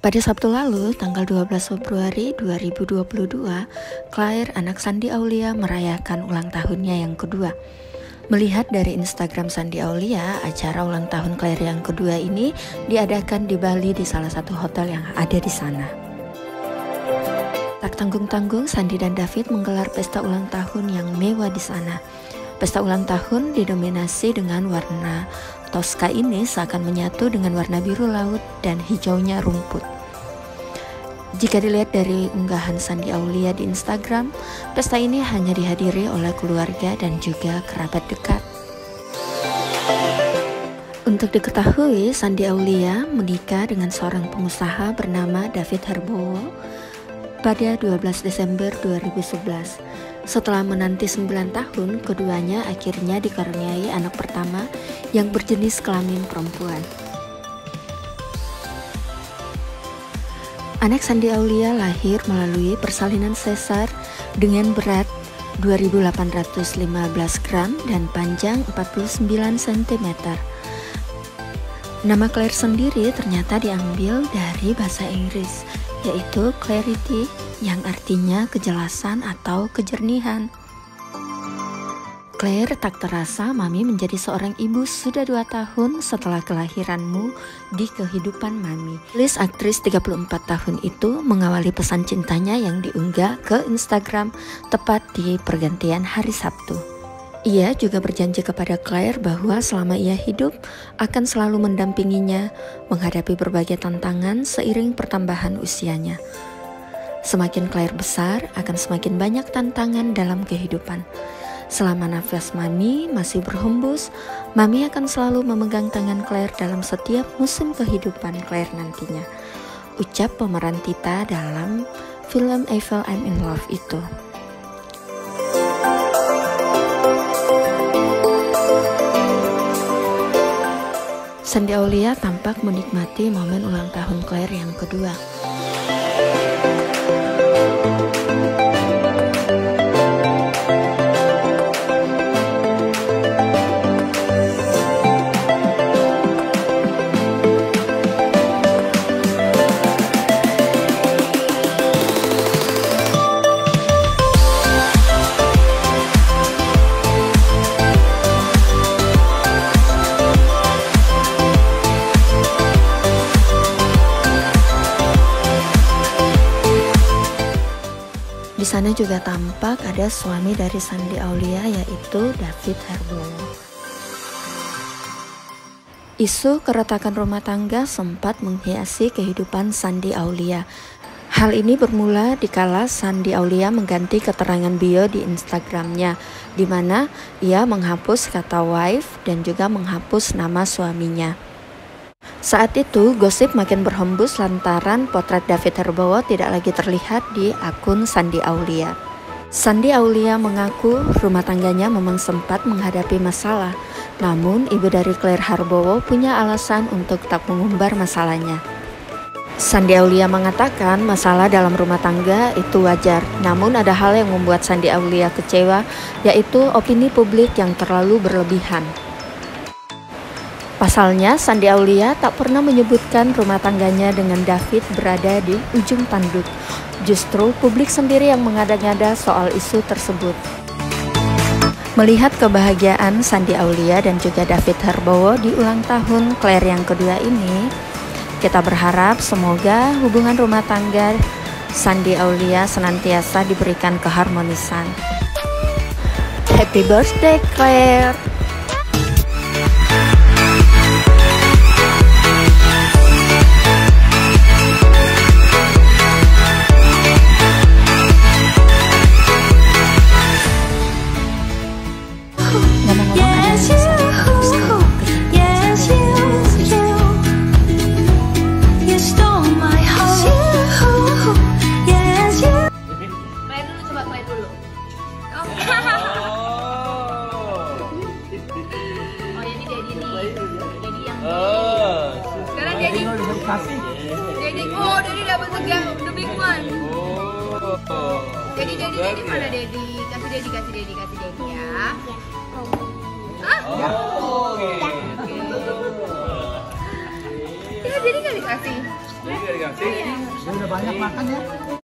Pada Sabtu lalu, tanggal 12 Februari 2022, Claire, anak Sandi Aulia, merayakan ulang tahunnya yang kedua. Melihat dari Instagram Sandi Aulia, acara ulang tahun Claire yang kedua ini diadakan di Bali di salah satu hotel yang ada di sana. Tak tanggung-tanggung, Sandi dan David menggelar pesta ulang tahun yang mewah di sana. Pesta ulang tahun didominasi dengan warna Tosca ini seakan menyatu dengan warna biru laut dan hijaunya rumput. Jika dilihat dari unggahan Sandi Aulia di Instagram, pesta ini hanya dihadiri oleh keluarga dan juga kerabat dekat. Untuk diketahui, Sandi Aulia menikah dengan seorang pengusaha bernama David Herbowo pada 12 Desember 2011. Setelah menanti 9 tahun, keduanya akhirnya dikaruniai anak pertama yang berjenis kelamin perempuan. Anak Sandi Aulia lahir melalui persalinan sesar dengan berat 2815 gram dan panjang 49 cm. Nama Claire sendiri ternyata diambil dari bahasa Inggris, yaitu clarity yang artinya kejelasan atau kejernihan. Claire tak terasa Mami menjadi seorang ibu sudah dua tahun setelah kelahiranmu di kehidupan Mami. Liz aktris 34 tahun itu mengawali pesan cintanya yang diunggah ke Instagram tepat di pergantian hari Sabtu. Ia juga berjanji kepada Claire bahwa selama ia hidup akan selalu mendampinginya menghadapi berbagai tantangan seiring pertambahan usianya. Semakin Claire besar, akan semakin banyak tantangan dalam kehidupan. Selama nafas Mami masih berhembus, Mami akan selalu memegang tangan Claire dalam setiap musim kehidupan Claire nantinya. Ucap pemeran Tita dalam film Eiffel I'm in Love itu. Sandi Aulia tampak menikmati momen ulang tahun Claire yang kedua. Sana juga tampak ada suami dari Sandi Aulia yaitu David Herbowo. Isu keretakan rumah tangga sempat menghiasi kehidupan Sandi Aulia. Hal ini bermula dikala Sandi Aulia mengganti keterangan bio di Instagramnya, di mana ia menghapus kata wife dan juga menghapus nama suaminya. Saat itu, gosip makin berhembus lantaran potret David Herbowo tidak lagi terlihat di akun Sandi Aulia. Sandi Aulia mengaku rumah tangganya memang sempat menghadapi masalah, namun ibu dari Claire Herbowo punya alasan untuk tak mengumbar masalahnya. Sandi Aulia mengatakan masalah dalam rumah tangga itu wajar, namun ada hal yang membuat Sandi Aulia kecewa, yaitu opini publik yang terlalu berlebihan. Pasalnya, Sandi Aulia tak pernah menyebutkan rumah tangganya dengan David berada di ujung tanduk. Justru publik sendiri yang mengada-ngada soal isu tersebut. Melihat kebahagiaan Sandi Aulia dan juga David Herbowo di ulang tahun Claire yang kedua ini, kita berharap semoga hubungan rumah tangga Sandi Aulia senantiasa diberikan keharmonisan. Happy birthday Claire! Kasih. Jadi oh Dedi dapat segan the big one. Oh. Jadi Dedi Dedi mana Dedi? Kasih Dedi kasih Dedi kasih Dedi ya. Ah? Oh. Oke. Ya Dedi nggak dikasih. Jadi dikasih. Dia udah banyak makan ya.